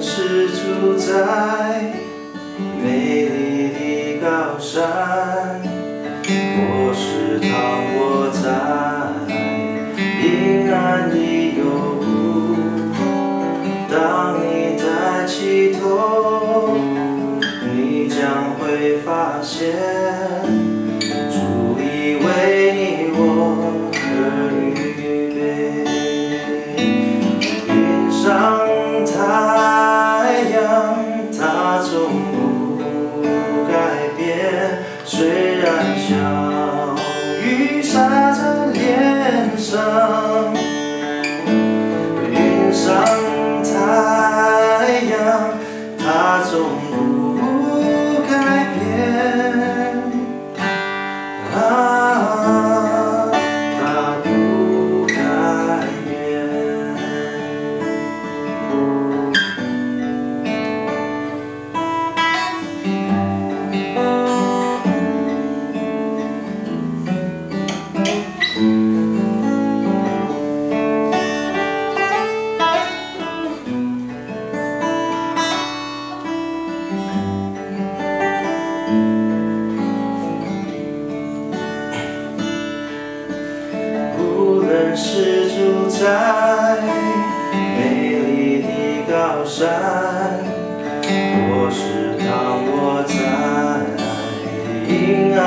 是住在美丽的高山，或是躺卧在阴暗的幽谷。当你抬起头，你将会发现，size of 是住在美丽的高山，或是躺卧在阴暗